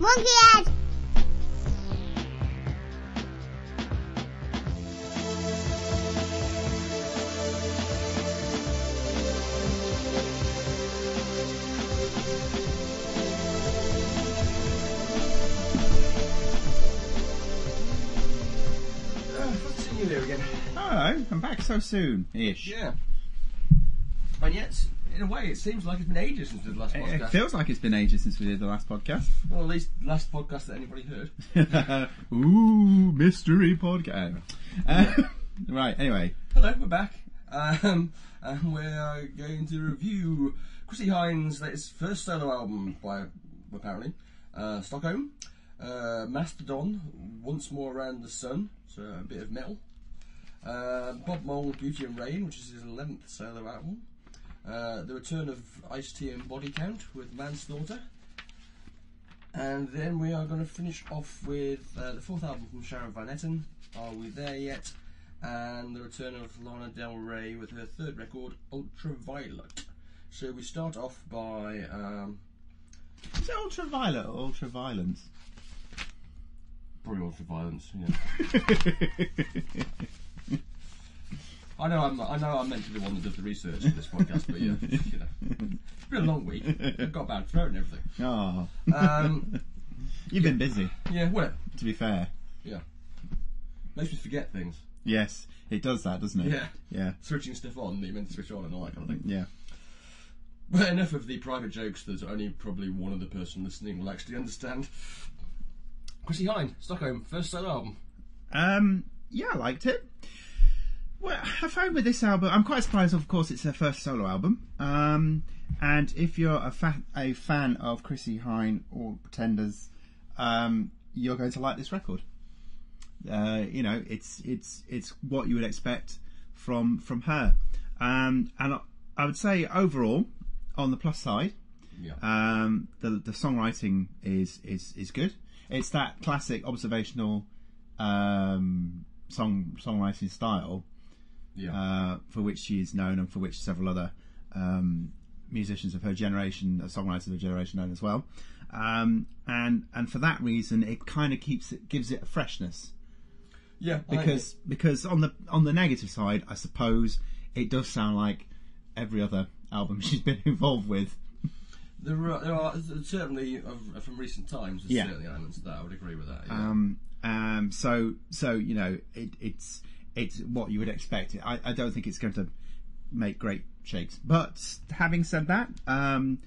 Monkey head. Uh, good to you here again. Hello, I'm back so soon ish. Yeah. And yet, in a way, it seems like it's been ages since we did the last podcast. it feels like it's been ages since we did the last podcast. well, at least last podcast that anybody heard. Ooh, mystery podcast. Uh, right, anyway. Hello, we're back. Um, and we are going to review Chrissie Hynde's latest first solo album by, apparently, uh, Stockholm. Uh, Mastodon, Once More Around the Sun, so a bit of metal. Uh, Bob Mould, Beauty and Rain, which is his 11th solo album. Uh, the return of Ice T and Body Count with Manslaughter. And then we are going to finish off with uh, the fourth album from Sharon Van Etten, Are We There Yet? And the return of Lana Del Rey with her third record, Ultraviolet. So we start off by. Um, Is it ultraviolet or ultraviolence? probably Ultraviolence, yeah. I know I'm I know I'm meant to be the one that does the research for this podcast, but yeah, you know, it's been a long week. I've got a bad throat and everything. Oh, Um, you've been busy, yeah, well, to be fair. yeah, makes me forget things. Yes, it does that, doesn't it? Yeah. Yeah. Switching stuff on that you meant to switch on and all that kind of thing. Yeah. But enough of the private jokes that only probably one other person listening will actually understand. Chrissie Hynde, Stockholm, first solo album. Um, yeah, I liked it. Well, I found with this album, I'm quite surprised. Of course, it's her first solo album. Um, and if you're a, fa- a fan of Chrissie Hynde or Pretenders, um, you're going to like this record. Uh, you know, it's it's it's what you would expect from from her. Um, and I, I would say overall, on the plus side, Yeah. um, the the songwriting is is is good. It's that classic observational um, song songwriting style yeah. uh, for which she is known, and for which several other um, musicians of her generation, uh, songwriters of her generation, known as well. Um, and and for that reason, it kind of keeps it gives it a freshness yeah. I- because because on the on the negative side, I suppose it does sound like every other album she's been involved with. There are, there are certainly of, from recent times. There's Yeah. certainly elements of that. I would agree with that. Yeah. Um, um, so so you know it, it's it's what you would expect. I, I don't think it's going to make great shakes. But having said that, um,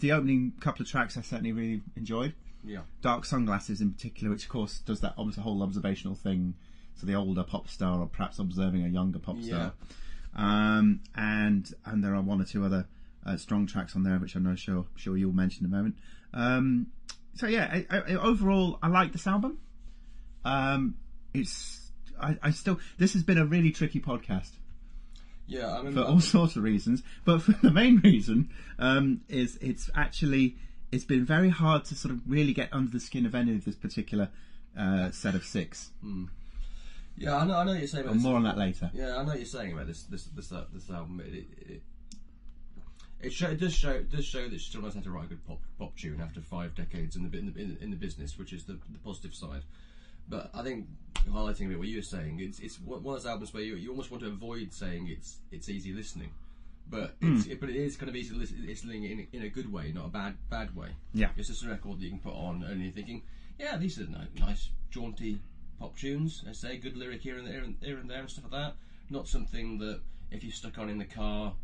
the opening couple of tracks I certainly really enjoyed. yeah. Dark Sunglasses in particular, which of course does that obvious whole observational thing. So the older pop star, or perhaps observing a younger pop star. Um, and and there are one or two other uh, strong tracks on there, which I'm not sure sure you'll mention in a moment. Um, so yeah, I, I, overall, I like this album. Um, it's I, I still this has been a really tricky podcast Yeah. I mean, for all sorts of reasons, but for the main reason um, is it's actually it's been very hard to sort of really get under the skin of any of this particular uh, set of six. yeah. I know. I know what you're saying about this. more on that later. Yeah, I know what you're saying about this this this uh, this album. It it, it, it, show, it does show it does show that she still knows how to write a good pop pop tune after five decades in the in the, in the, in the business, which is the, the positive side. But I think highlighting a bit what you were saying, it's it's one of those albums where you, you almost want to avoid saying it's it's easy listening, but it's, hmm. it, but it is kind of easy lis- listening in a, in a good way, not a bad bad way. Yeah. it's just a record that you can put on and you're thinking, yeah, these are ni- nice jaunty pop tunes. I say good lyric here and there and here and there and stuff like that. Not something that if you're stuck on in the car,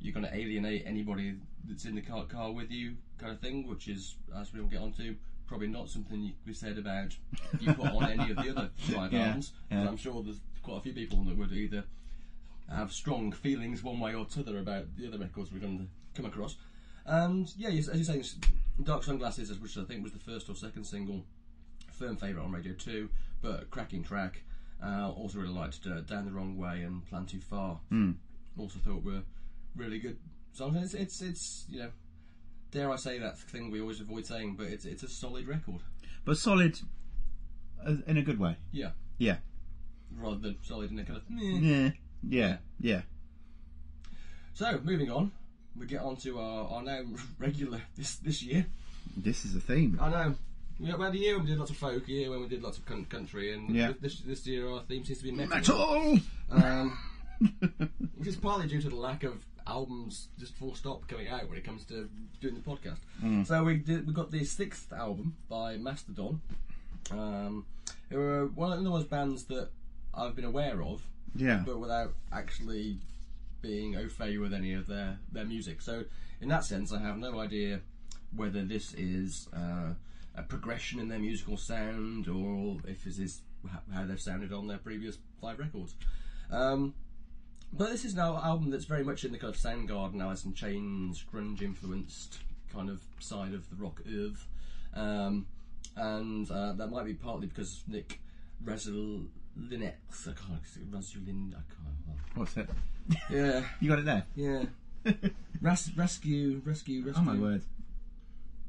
you're going to alienate anybody that's in the car, car with you, kind of thing. Which is, as we'll get onto, probably not something you could be said about you put on any of the other five Yeah, albums. yeah. I'm sure there's quite a few people that would either have strong feelings one way or t'other about the other records we're going to come across. And yeah, as you're saying, Dark Sunglasses, which I think was the first or second single, firm favourite on Radio 2, but cracking track. Uh, also really liked uh, Down the Wrong Way and Plan Too Far. Hmm. Also thought were really good songs. It's, it's, it's, you know, dare I say that thing we always avoid saying, but it's, it's a solid record. But solid uh, in a good way. Yeah. Yeah. Rather than solid in a kind of. Yeah. Yeah. Yeah. So, moving on, we get on to our, our now regular this this year. This is the theme. I know. We had the year when we did lots of folk, year when we did lots of country, and Yeah. this this year our theme seems to be metal. Metal. Um, which is partly due to the lack of albums just full stop coming out when it comes to doing the podcast. So we did we got the sixth album by Mastodon, um, who are one of those bands that I've been aware of, Yeah. but without actually being au fait with any of their their music. So in that sense, I have no idea whether this is uh, a progression in their musical sound or if this is how they've sounded on their previous five records. Um, but this is now an album that's very much in the kind of Soundgarden, Alice in Chains, grunge influenced kind of side of the rock earth. Um, and uh, that might be partly because Nick Raskulinecz, I can't say Razulin, I can't. What's it? Yeah, You got it there. yeah. Ras- rescue, rescue, rescue. Oh my word.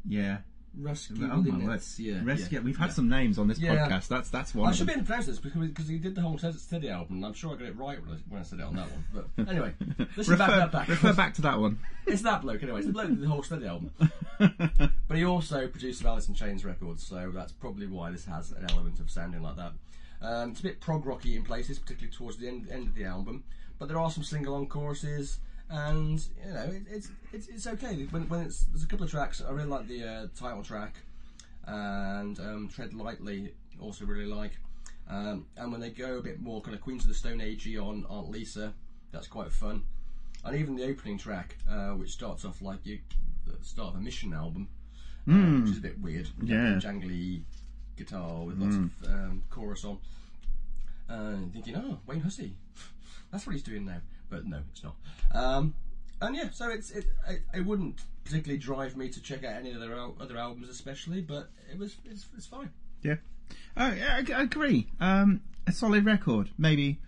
Yeah. Rescue. Oh my word. Yeah. Rescue. yeah. We've had some names on this Yeah. podcast. That's that's one. I of should them. be in to pronounce this because, because he did the whole Ted- Steady album, and I'm sure I got it right when I, said it on that one. But anyway, let's just back refer, back. refer back to that one. It's that bloke anyway. It's the bloke that did the Hold Steady album. But he also produced some Alice in Chains records, so that's probably why this has an element of sounding like that. Um, it's a bit prog rocky in places, particularly towards the end, end of the album. But there are some sing along choruses, and you know it, it's it's it's okay. When, when it's there's a couple of tracks, I really like the uh, title track, and um, Tread Lightly also really like. Um, and when they go a bit more kind of Queens of the Stone Agey on Aunt Lisa, that's quite fun. And even the opening track, uh, which starts off like you, the start of a Mission album, uh, which is a bit weird. Yeah. Jangly guitar with lots of um, chorus on. Uh, thinking, oh, Wayne Hussey, that's what he's doing now. But no, it's not. Um, and yeah, so it's it, it. It wouldn't particularly drive me to check out any other al- other albums, especially. But it was it's, it's fine. Yeah. Oh, yeah, I, I agree. Um, a solid record. Maybe,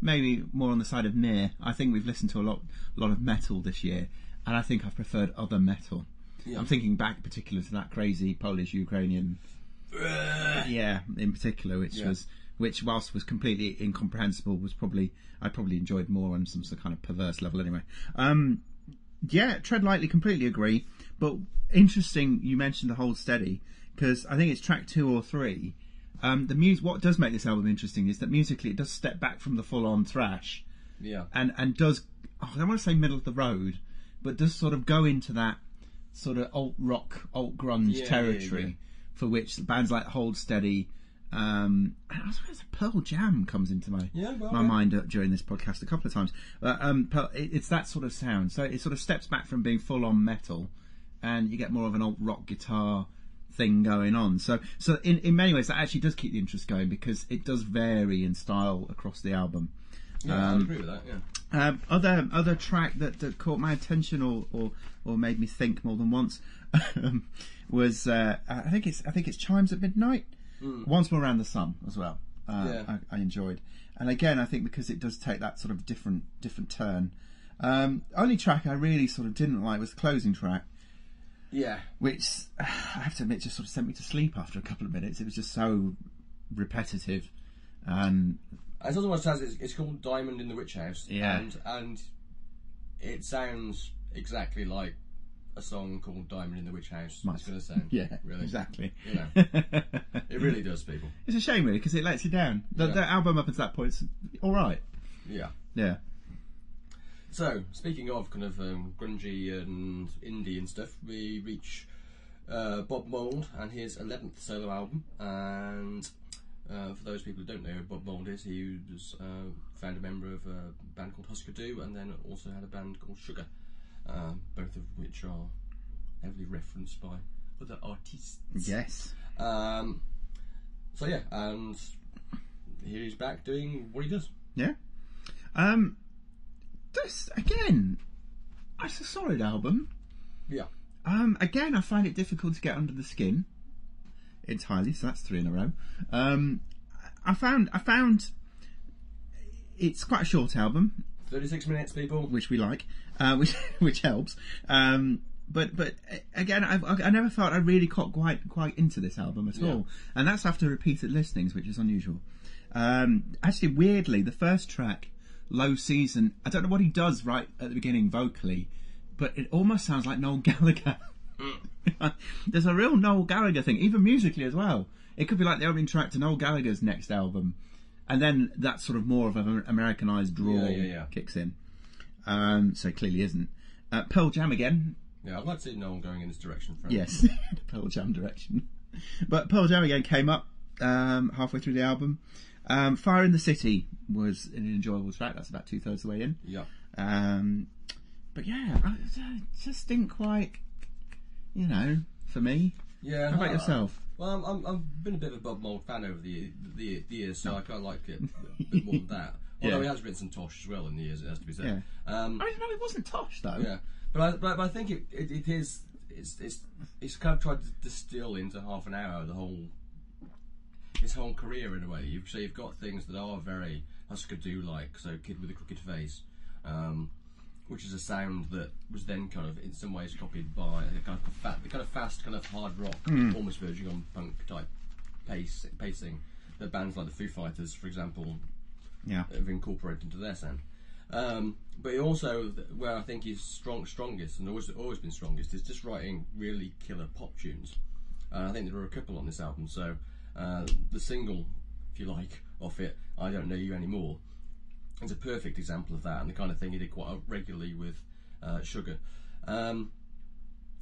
maybe more on the side of mere. I think we've listened to a lot, a lot of metal this year, and I think I've preferred other metal. Yeah. I'm thinking back particularly to that crazy Polish Ukrainian. yeah, in particular, which Yeah. was which, whilst was completely incomprehensible, was probably I probably enjoyed more on some sort of kind of perverse level. Anyway, um, yeah, tread lightly. Completely agree. But interesting, you mentioned the Hold Steady because I think it's track two or three. Um, the music. What does make this album interesting is that musically it does step back from the full-on thrash Yeah. and and does oh, I don't want to say middle of the road, but does sort of go into that sort of alt rock, alt grunge Yeah, yeah, territory yeah. for which bands like Hold Steady. Um, I suppose Pearl Jam comes into my Yeah, well, my yeah. mind uh, during this podcast a couple of times. But um, Pearl, it, it's that sort of sound. So it sort of steps back from being full on metal, and you get more of an alt rock guitar thing going on. So so in in many ways that actually does keep the interest going because it does vary in style across the album. Yeah, I Um, agree with that. Yeah. Um, other other track that, that caught my attention or, or, or made me think more than once um, was uh, I think it's I think it's Chimes at Midnight. Once more around the sun as well. Uh, Yeah. I, I enjoyed, and again I think because it does take that sort of different different turn. Um, only track I really sort of didn't like was the closing track, Yeah. which I have to admit just sort of sent me to sleep after a couple of minutes. It was just so repetitive, and It's also what it says. It's, it's called Diamond in the Witch House. Yeah. And and it sounds exactly like a song called Diamond in the Witch House. Must. It's going to sound. yeah, Really. exactly. You know. It really does, people. It's a shame, really, because it lets you down. The, Yeah. the album up until that point is all right. Yeah. Yeah. So, speaking of kind of um, grungy and indie and stuff, we reach uh, Bob Mould and his 11th solo album. And uh, for those people who don't know who Bob Mould is, he was uh, founder member of a band called Husker Du and then also had a band called Sugar, um, both of which are heavily referenced by other artists. Yes. Um, so, yeah, and here he's back doing what he does. Yeah. Um, this again, it's a solid album. Yeah. Um, again, I find it difficult to get under the skin entirely. So that's three in a row. Um, I found I found it's quite a short album, 36 minutes, people. which we like, uh, which which helps. Um, but but again, I've, I never felt I really caught quite quite into this album at Yeah. all, and that's after repeated listenings, which is unusual. Um, actually, weirdly, the first track, "Low Season," I don't know what he does right at the beginning vocally, but it almost sounds like Noel Gallagher. There's a real Noel Gallagher thing, even musically as well. It could be like the opening track to Noel Gallagher's next album, and then that sort of more of an Americanized draw Yeah, yeah, yeah. kicks in. Um, so it clearly isn't. Uh, Pearl Jam again, Yeah, I'd like to see no one going in this direction. Yes, the Pearl Jam direction. But Pearl Jam again came up um, halfway through the album. Um, Fire in the City was an enjoyable track. That's about two thirds of the way in. Yeah. Um, but yeah, I, I just didn't quite, you know, for me. Yeah. How about I- yourself? Well, I'm, I'm, I've been a bit of a Bob Mould fan over the the, the years, so I kind of like it a bit more than that. Although Yeah. he has written some tosh as well in the years, it has to be said. Yeah. Um, I know, it wasn't Tosh though. yeah, but I, but, but I think it, it, it is it's, it's it's kind of tried to distill into half an hour the whole his whole career in a way. You've, so you've got things that are very Husker Du like, so Kid with a Crooked Face, um, which is a sound that was then kind of in some ways copied by a kind of fat, the kind of fast, kind of hard rock, almost verging on punk type pace pacing that bands like the Foo Fighters, for example, Yeah. have incorporated into their sound. Um, but also, where I think he's strong, strongest, and always always been strongest, is just writing really killer pop tunes. And I think there are a couple on this album. So uh, the single, if you like, off it, "I Don't Know You Anymore," is a perfect example of that, and the kind of thing he did quite regularly with uh, Sugar. Um,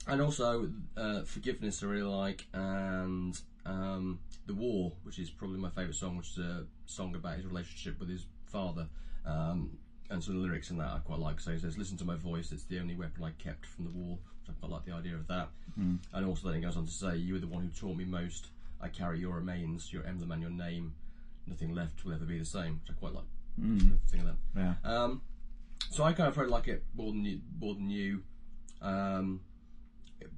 and also uh, "Forgiveness" I really like, and um, "The War," which is probably my favourite song, which is a song about his relationship with his father. Um, and some of the lyrics in that I quite like. So he says, "Listen to my voice; it's the only weapon I kept from the war." Which I quite like the idea of that. And also then he goes on to say, "You were the one who taught me most. I carry your remains, your emblem, and your name. Nothing left will ever be the same." Which I quite like. Thing of that. Yeah. Um, so I kind of probably like it more than you. More than you. Um,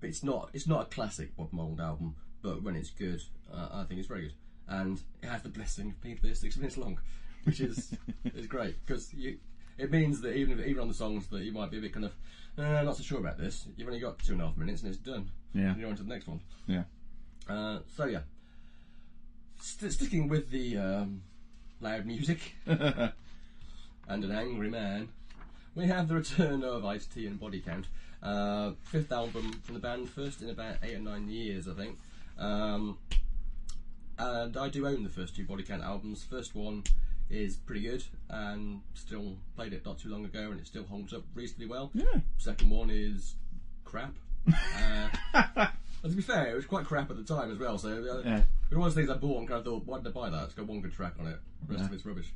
but it's not. It's not a classic Bob Mould album, but when it's good, uh, I think it's very good. And it has the blessing of being 36 minutes long, which is is great because you. It means that even if, even on the songs that you might be a bit kind of uh, not so sure about this, you've only got two and a half minutes and it's done. Yeah. You're on to the next one. Yeah. Uh, so yeah, St- sticking with the um, loud music and an angry man, we have the return of Ice T and Body Count, uh, fifth album from the band, first in about eight or nine years, I think. Um, and I do own the first two Body Count albums. First one is pretty good, and still played it not too long ago, and it still holds up reasonably well. Yeah. Second one is crap. Uh, and to be fair, it was quite crap at the time as well. So uh, Yeah. it was one of those things I bought and kind of thought, why did I buy that? It's got one good track on it. The rest Yeah. of it's rubbish.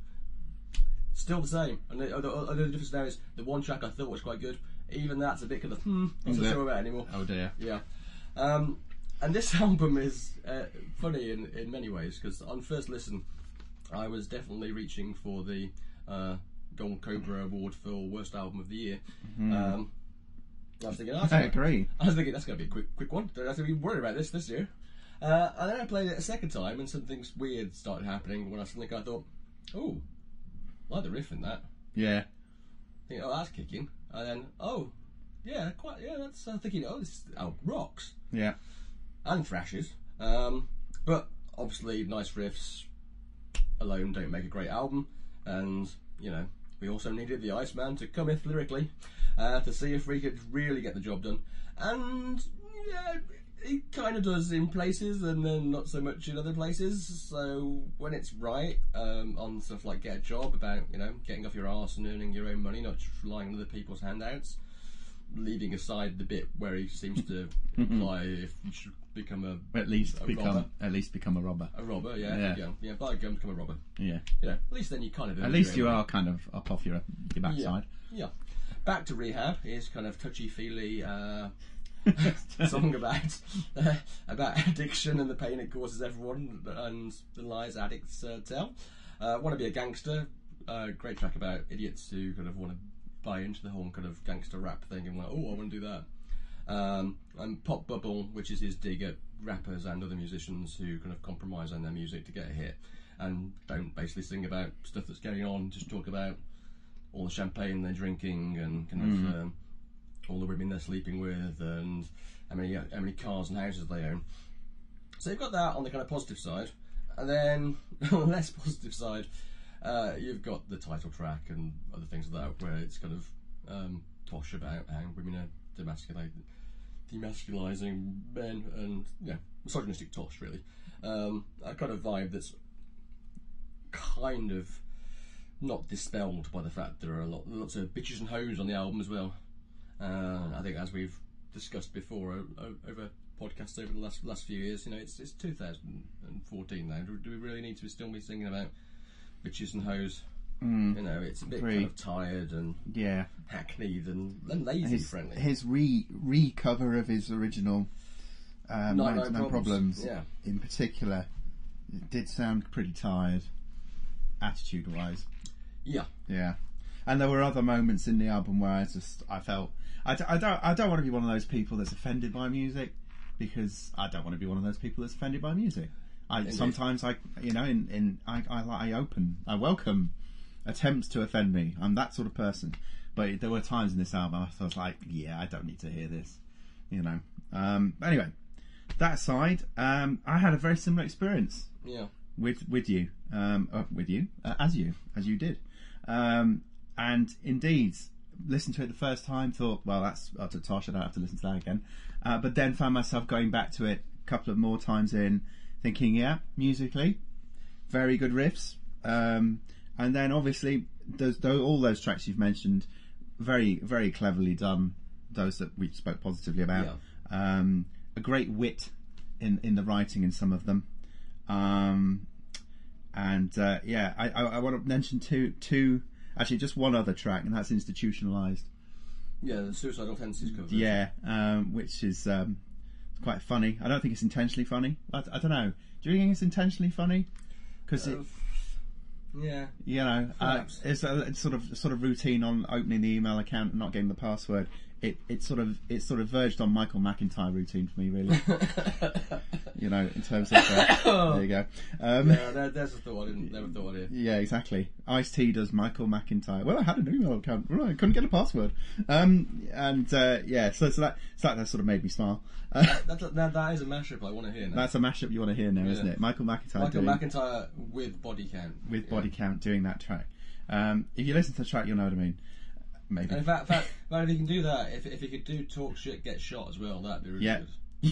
Still the same. And the, the, the difference now is the one track I thought was quite good. Even that's a bit kind of hmm. Not Is so sure about it anymore. Oh dear. Yeah. Um, and this album is uh, funny in, in many ways because on first listen, I was definitely reaching for the uh, Cobra Award for Worst Album of the Year. Um, I was thinking, oh, that's I agree. I was thinking that's going to be a quick, quick one. Don't have to be worried about this this year. Uh, and then I played it a second time, and something weird started happening. When I suddenly I thought, oh, I like the riff in that. Yeah. Think, oh, that's kicking. And then, oh, yeah, quite, yeah, that's uh, thinking, oh, this oh, rocks Yeah. and thrashes. Um, but obviously, nice riffs alone don't make a great album. And, you know, we also needed the Iceman to come cometh lyrically uh, to see if we could really get the job done. And, yeah, he kind of does in places and then not so much in other places. So when it's right um, on stuff like Get a Job, about, you know, getting off your arse and earning your own money, not just relying on other people's handouts leaving aside the bit where he seems to imply if you should become a, At least A become robber. at least become a robber. a robber, yeah, Yeah. yeah, yeah, buy a gun, become a robber. Yeah. Know, at least then you kind of. At least you are kind of up off your your backside. Yeah. Back to rehab is kind of touchy feely uh, song about uh, about addiction and the pain it causes everyone and the lies addicts uh, tell. Uh, want to be a gangster? Uh, great track about idiots who kind of want to buy into the whole kind of gangster rap thing and like, oh, I want to do that. Um, and Pop Bubble, which is his dig at rappers and other musicians who kind of compromise on their music to get a hit. And don't basically sing about stuff that's going on, just talk about all the champagne they're drinking and kind of um, all the women they're sleeping with and how many how many cars and houses they own. So you've got that on the kind of positive side, and then on the less positive side, uh, you've got the title track and other things like that, where it's kind of um, tosh about how women are demasculated, demasculising men and yeah, misogynistic tosh really. Um, a kind of vibe that's kind of not dispelled by the fact there are a lot, lots of bitches and hoes on the album as well. Uh, I think as we've discussed before over podcasts over the last last few years, you know, it's it's 2014 now. Do, do we really need to still be singing about bitches and hoes? You know, it's a bit kind of tired and Yeah. hackneyed and, and lazy, His, friendly. his re recover of his original uh, No, 99 No problems, Problems, yeah. in particular, did sound pretty tired, attitude wise. yeah, Yeah, and there were other moments in the album where I just I felt I, d- I don't I don't want to be one of those people that's offended by music because I don't want to be one of those people that's offended by music. I sometimes I you know in in I I, I open I welcome attempts to offend me. I'm that sort of person. But there were times in this album I was like, yeah, I don't need to hear this, you know. Um, anyway, that aside, um, I had a very similar experience yeah. with with you, um, uh, with you uh, as you as you did, um, and indeed listened to it the first time. Thought, well, that's utter tosh. I don't have to listen to that again. Uh, but then found myself going back to it a couple of more times in, thinking, yeah, musically, very good riffs, um, and then obviously those, those all those tracks you've mentioned, very very cleverly done. Those that we spoke positively about. Um, a great wit in in the writing in some of them. Um, and uh, yeah, I, I, I want to mention two, two, actually just one other track, and that's institutionalized. Yeah, the suicidal tendencies cover. Yeah, um, which is um, quite funny. I don't think it's intentionally funny. I, I don't know. Do you think it's intentionally funny? Because it, Uh, yeah. you know, uh, it's a it's sort of sort of routine on opening the email account and not getting the password. It it sort of it sort of verged on Michael McIntyre routine for me, really. you know, in terms of uh, there you go. Um, Yeah, that, that's a thought I didn't never thought I'd hear. Yeah, exactly. Ice T does Michael McIntyre. Well, I had an email account. Well, I couldn't get a password. Um, and uh, yeah, so, so that so that sort of made me smile. Uh, That, that, that, that is a mashup I want to hear now. that's a mashup you want to hear now, isn't it? Michael McIntyre Michael doing, McIntyre with body count. with Yeah. body count doing that track. Um, if you listen to the track, you'll know what I mean. Maybe. And in fact, fact, fact, if he can do that, if, if he could do talk shit, get shot as well, that'd be really Yeah. good.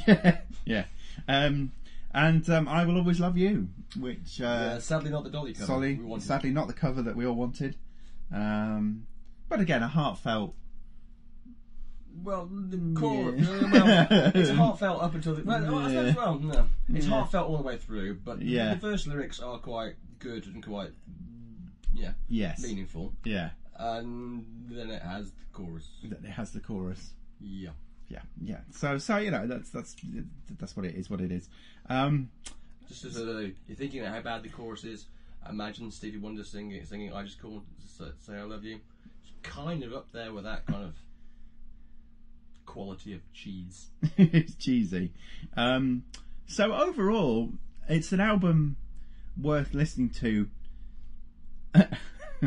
Yeah, yeah. Um, and um, I will always love you, which uh, Uh, sadly, not the Dolly cover. Solly, we wanted. sadly not the cover that we all wanted. Um, but again, a heartfelt. Well, the chorus. Yeah. well, it's heartfelt up until the. Well, well, Yeah. well, no. It's Yeah. heartfelt all the way through, but Yeah. the first lyrics are quite good and quite, yeah, Yes. meaningful. Yeah. And then it has the chorus. That it has the chorus. Yeah. Yeah, yeah. So, so you know, that's that's that's what it is. What it is. Um, Just as a, you're thinking how bad the chorus is, imagine Stevie Wonder singing, singing "I Just Called to Say- Say I Love You." It's kind of up there with that kind of quality of cheese. it's cheesy. Um, so overall, it's an album worth listening to.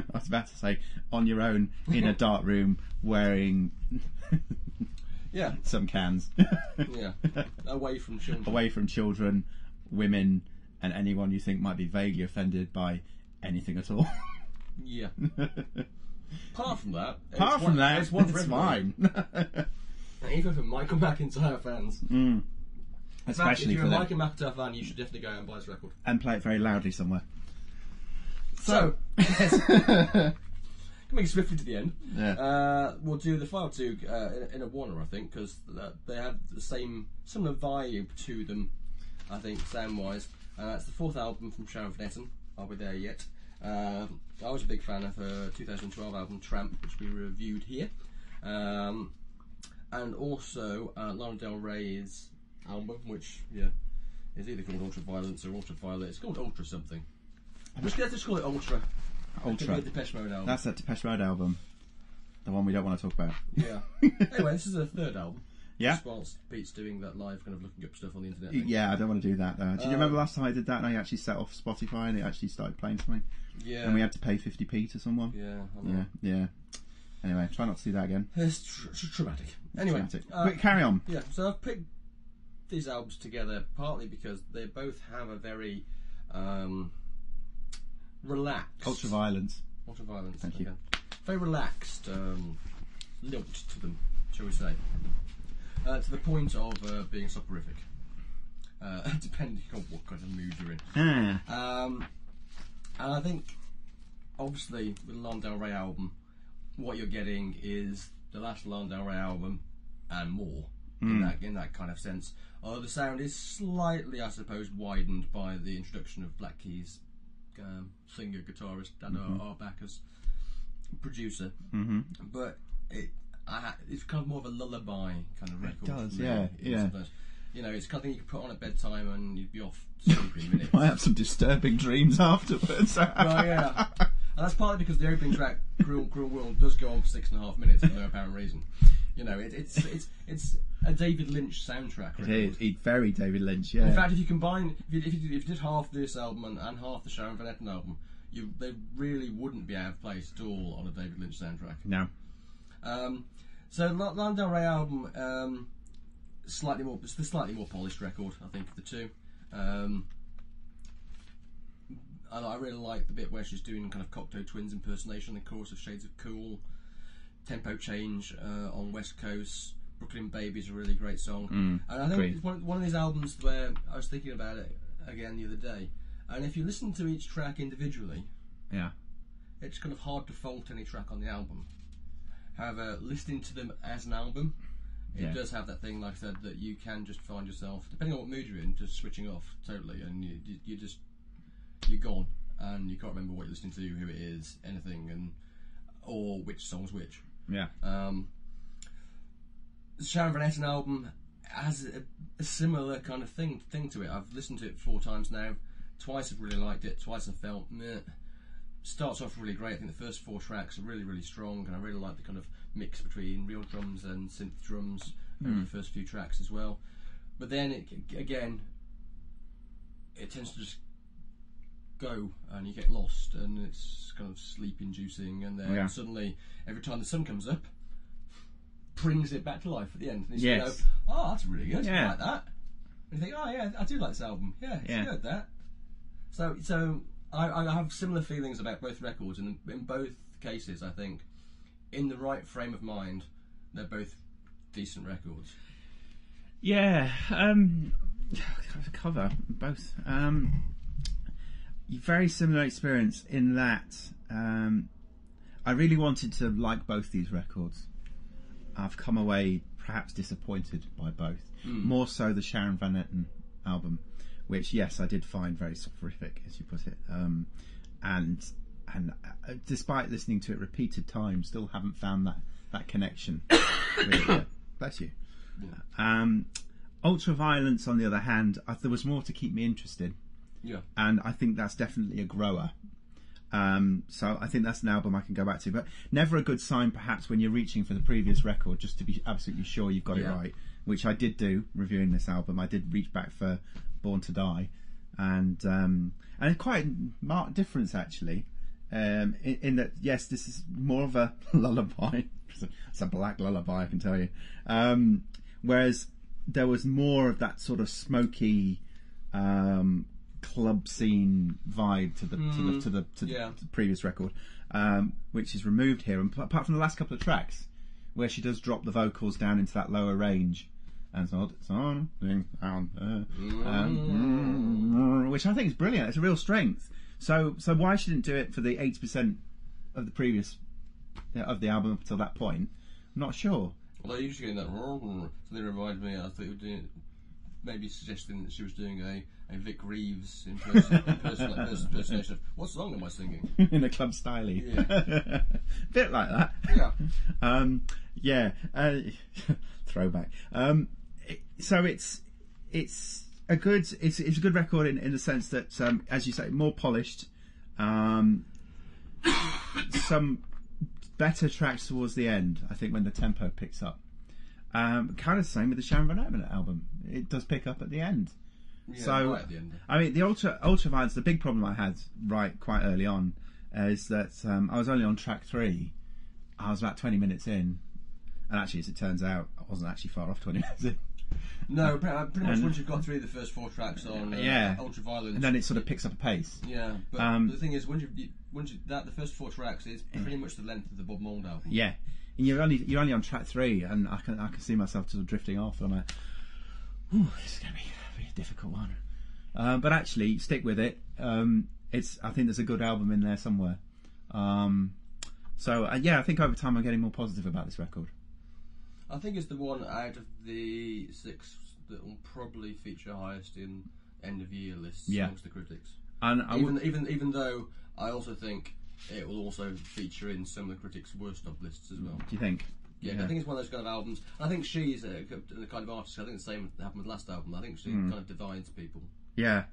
I was about to say on your own in a dark room wearing Yeah, some cans yeah. Away from children. away from children, women, and anyone you think might be vaguely offended by anything at all. Yeah. Apart from that, it's Apart one- from that, it's it's, one fine. And even for Michael McIntyre fans. Mm. In fact, if you're a. Michael McIntyre fan, you should definitely go and buy this record. and play it very loudly somewhere. So, yes. coming swiftly to the end, Yeah. uh, we'll do the final two uh, in, in a Warner, I think, because uh, they have the same similar vibe to them, I think, sound wise. Uh, that's the fourth album from Sharon Van Etten. Are we there yet? Um, I was a big fan of her 2012 album Tramp, which we reviewed here. Um, and also uh, Lana Del Rey's album, which yeah is either called Ultra Violence or Ultraviolet. It's called Ultra something. Let's, let's just call it Ultra. Ultra. Could Depeche Mode album. That's that Depeche Mode album. The one we don't want to talk about. yeah. anyway, this is a third album. Yeah? Just whilst Pete's doing that live, kind of looking up stuff on the internet. thing. Yeah, I don't want to do that. Though. Did you remember Um, last time I did that and I actually set off Spotify and it actually started playing something? Yeah. And we had to pay 50p to someone? yeah. I know. Yeah, yeah. Anyway, try not to do that again. It's tr- tr- traumatic. Anyway, Dramatic. uh, carry on. Yeah, so I've picked these albums together partly because they both have a very um, relaxed Ultra violence. ultraviolence. Thank you. Very relaxed um, lilt to them, shall we say? uh, to the point of uh, being soporific, uh, depending on what kind of mood you're in. Ah, Um, and I think, obviously, with the Lana Del Rey album, what you're getting is the last Lana Del Rey album and more in that in that kind of sense. Uh, the sound is slightly, I suppose, widened by the introduction of Black Keys um, singer, guitarist Dan Auerbach as producer. mhm. But it, I, it's kind of more of a lullaby kind of record. does, for me, yeah, yeah. You know, it's kind of thing you could put on at bedtime and you'd be off to sleep in minutes. I have some disturbing dreams afterwards. Well, yeah. And that's partly because the opening track, Cruel, Cruel World, does go on for six and a half minutes for no apparent reason. You know, it, it's it's it's a David Lynch soundtrack. Record. It is very David Lynch, yeah. In fact, if you combine, if you, if you, did, if you did half this album and, and half the Sharon Van Etten album, you they really wouldn't be out of place at all on a David Lynch soundtrack. no. Um, so La- Lana Del Rey album, um, slightly more, it's the slightly more polished record, I think, of the two. Um, and I really like the bit where she's doing kind of Cocteau Twins impersonation, in the chorus of Shades of Cool, tempo change uh, on West Coast. Brooklyn Baby is a really great song, and I think it's one, one of these albums where I was thinking about it again the other day. And if you listen to each track individually, Yeah. it's kind of hard to fault any track on the album. However, listening to them as an album, it Yeah. does have that thing, like I said, that you can just find yourself, depending on what mood you're in, just switching off totally, and you, you, you just you're gone, and you can't remember what you're listening to, who it is, anything, and or which song's which. Yeah. Um, the Sharon Van Etten album has a, a similar kind of thing thing to it. I've listened to it four times now. Twice I've really liked it. Twice I've felt meh. Starts off really great. I think the first four tracks are really really strong, and I really like the kind of mix between real drums and synth drums over the first few tracks as well. But then it, again, it tends to just go and you get lost and it's kind of sleep inducing and then Yeah. suddenly every time the sun comes up brings it back to life at the end and it's, you Yes. know, oh that's really good Yeah. I like that and you think oh yeah I do like this album yeah it's Yeah. good that so so I, I have similar feelings about both records and in both cases I think in the right frame of mind they're both decent records Yeah, um, cover both. Um, very similar experience in that um, I really wanted to like both these records. I've come away perhaps disappointed by both. More so the Sharon Van Etten album, which yes, I did find very soporific, as you put it, um, and and uh, despite listening to it repeated times, still haven't found that that connection. with it. Bless you. Um, Ultraviolence, on the other hand, I, there was more to keep me interested, yeah and I think that's definitely a grower. Um, so I think that's an album I can go back to, but never a good sign, perhaps, when you're reaching for the previous record, just to be absolutely sure you've got Yeah. it right, which I did do reviewing this album. I did reach back for Born to Die, and um, and it's quite a marked difference actually. Um, in, in that, yes, this is more of a lullaby. it's a black lullaby, I can tell you. Um, whereas there was more of that sort of smoky um, club scene vibe to the to the to the, to yeah. the previous record, um, which is removed here. And apart from the last couple of tracks, where she does drop the vocals down into that lower range, and so something down there, um, which I think is brilliant. It's a real strength. So so why she didn't do it for the eighty percent of the previous you of the album up until that point, I'm not sure. Although usually getting that something reminded me, I thought you were doing, maybe suggesting that she was doing a, a Vic Reeves imperson, imperson, person- impersonation of what song am I singing? in a club style bit like that. Yeah. Um, yeah. Uh, throwback. Um, it- so it's it's a good it's it's a good record in, in the sense that um, as you say more polished. Um, some better tracks towards the end. I think when the tempo picks up. Um, kind of the same with the Sharon Van Etten album. It does pick up at the end. Yeah, So- right at the end. I mean, the ultra ultraviolence. The big problem I had right quite early on is that um, I was only on track three. I was about twenty minutes in, and actually, as it turns out, I wasn't actually far off twenty minutes in. No, pretty, pretty much and- once you've got through the first four tracks on uh, Yeah. Ultraviolence, And then it sort of picks up a pace. yeah. But um, the thing is, once you, you once you that the first four tracks is pretty much the length of the Bob Mould album. Yeah, and you're only you're only on track three, and I can I can see myself sort of drifting off. And I'm like, Ooh, this is going to be, be a difficult one. Um, but actually, stick with it. Um, it's I think there's a good album in there somewhere. Um, so uh, yeah, I think over time I'm getting more positive about this record. I think it's the one out of the six that will probably feature highest in end of year lists Yeah. amongst the critics. And I even even even though I also think it will also feature in some of the critics' worst of lists as well. do you think? Yeah, I think it's one of those kind of albums. I think she's a, the kind of artist. I think the same happened with the last album. I think she kind of divides people. yeah,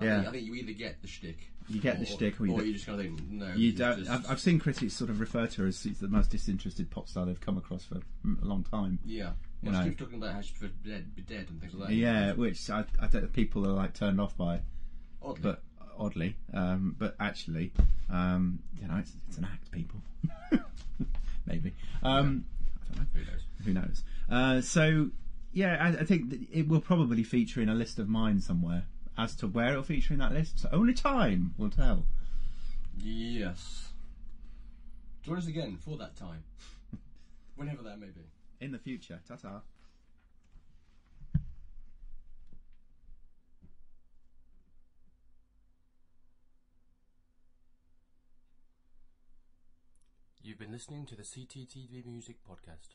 I, Yeah. think, I think you either get the shtick, You get the shtick or you don't. just kind of think no. You don't, just- I've, I've seen critics sort of refer to her as the most disinterested pop star they've come across for mm, a long time. yeah. you Well, she know. keeps talking about how she should be dead, be dead and things like that. Yeah, which I, I don't, people are like turned off by, Oddly. but oddly, um, but actually, um, you know, it's, it's an act, people. Maybe. Um, I don't know. who knows? Who knows? Uh, so, yeah, I, I think that it will probably feature in a list of mine somewhere. As to where it'll feature in that list, so only time will tell. Yes. Join us again for that time, whenever that may be. In the future, ta ta. You've been listening to the CTTB Music Podcast.